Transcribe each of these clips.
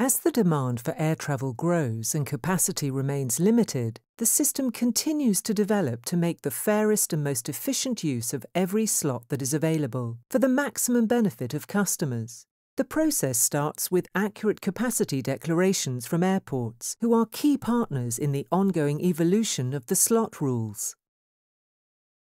As the demand for air travel grows and capacity remains limited, the system continues to develop to make the fairest and most efficient use of every slot that is available for the maximum benefit of customers. The process starts with accurate capacity declarations from airports, who are key partners in the ongoing evolution of the slot rules.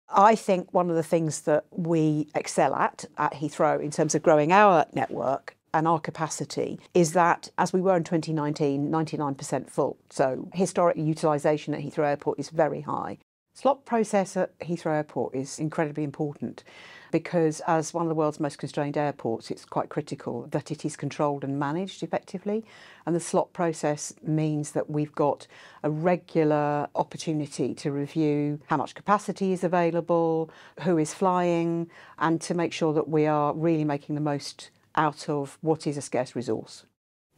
I think one of the things that we excel at at Heathrow in terms of growing our network and our capacity is that as we were in 2019, 99% full. So historic utilisation at Heathrow Airport is very high. Slot process at Heathrow Airport is incredibly important because as one of the world's most constrained airports, it's quite critical that it is controlled and managed effectively. And the slot process means that we've got a regular opportunity to review how much capacity is available, who is flying, and to make sure that we are really making the most out of what is a scarce resource.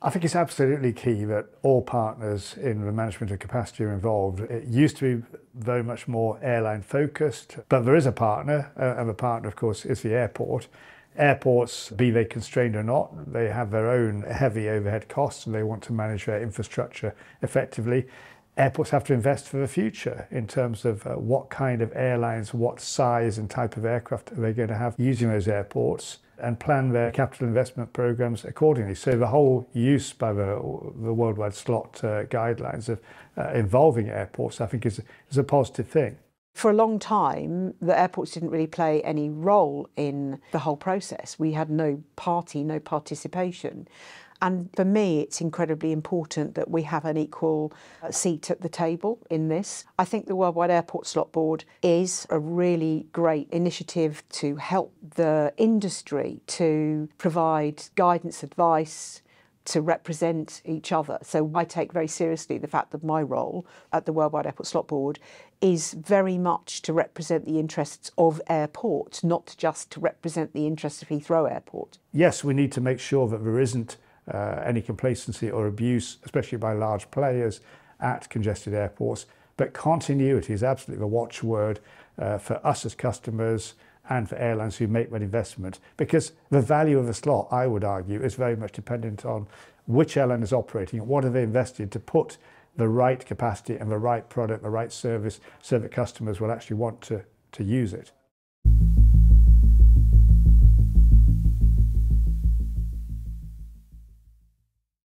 I think it's absolutely key that all partners in the management of capacity are involved. It used to be very much more airline focused, but there is a partner, uh, and the partner, of course, is the airport. Airports, be they constrained or not, they have their own heavy overhead costs and they want to manage their infrastructure effectively. Airports have to invest for the future in terms of uh, what kind of airlines, what size and type of aircraft are they going to have using those airports and plan their capital investment programs accordingly. So the whole use by the, the worldwide slot uh, guidelines of uh, involving airports, I think, is, is a positive thing. For a long time, the airports didn't really play any role in the whole process. We had no party, no participation. And for me, it's incredibly important that we have an equal uh, seat at the table in this. I think the Worldwide Airport Slot Board is a really great initiative to help the industry to provide guidance, advice, to represent each other. So I take very seriously the fact that my role at the Worldwide Airport Slot Board is very much to represent the interests of airports, not just to represent the interests of Heathrow Airport. Yes, we need to make sure that there isn't uh, any complacency or abuse, especially by large players at congested airports. But continuity is absolutely the watchword uh, for us as customers and for airlines who make that investment because the value of a slot, I would argue, is very much dependent on which airline is operating, what have they invested to put the right capacity and the right product, the right service so that customers will actually want to, to use it.